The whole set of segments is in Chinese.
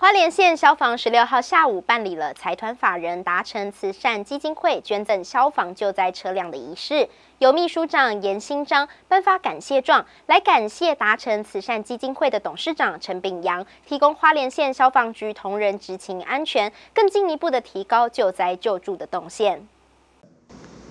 花莲县消防十六号下午办理了财团法人达成慈善基金会捐赠消防救灾车辆的仪式，由秘书长严新章颁发感谢状，来感谢达成慈善基金会的董事长陈炳阳，提供花莲县消防局同仁执勤安全，更进一步的提高救灾救助的动线。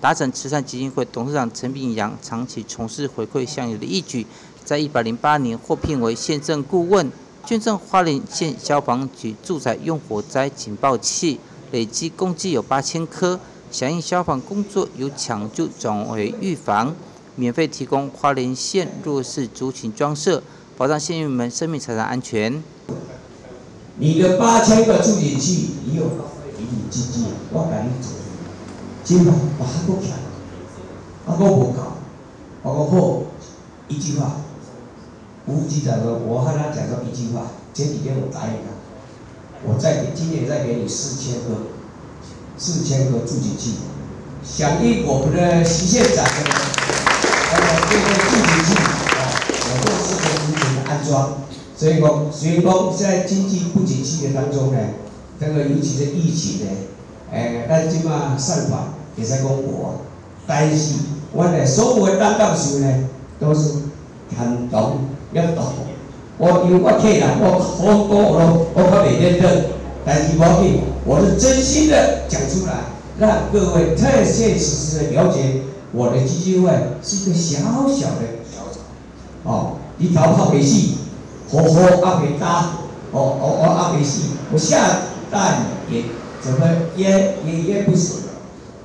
达成慈善基金会董事长陈炳阳长期从事回馈乡友的义举，在一百零八年获聘为县政顾问。捐赠花莲县消防局住宅用火灾警报器，累计共计有八千颗。响应消防工作由抢救转为预防，免费提供花莲县弱势族群装设，保障县民们生命财产安全。你的八千个助警器，你有比你经济，我给你做，今晚我还不强，我不搞，我好一句话。吴局长说：“我和他讲过一句话，前几天我答应他，我再给今年再给你四千个，四千个助警器，响应我们的徐县长的呃这个助警器啊，我做四千五千的安装。所以讲，所以讲在经济不景气的当中呢，这个尤其是疫情呢，诶，咱即嘛上法也在讲我，但是我的所有的担当时呢，都是看懂。”要懂，我有我客人我好多咯，我可袂认得，但是我紧，我是真心的讲出来，让各位切切实实的了解我的基金会是一个小小的小厂，哦，一条泡没死，活活阿没搭，哦哦哦阿没死，我下蛋也怎么也也也不死，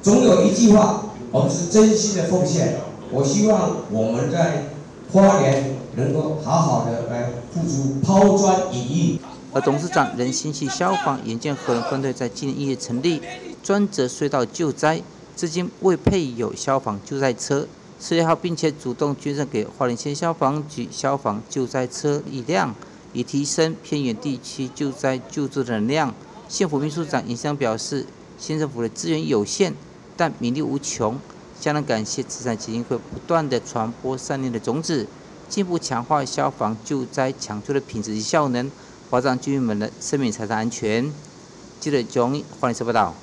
总有一句话，我们是真心的奉献，我希望我们在花莲。能够好好的来付出抛砖引玉。而董事长任新系消防眼见核能分队在今年一月成立，专责隧道救灾，至今未配有消防救灾车。四月号，并且主动捐赠给花莲县消防局消防救灾车一辆，以提升偏远地区救灾救助的能量。县府秘书长尹香表示，县政府的资源有限，但民力无穷，相当感谢慈善基金会不断的传播善念的种子。进一步强化消防救灾抢救的品质及效能，保障居民们的生命财产安全。记者钟欢迎收报道。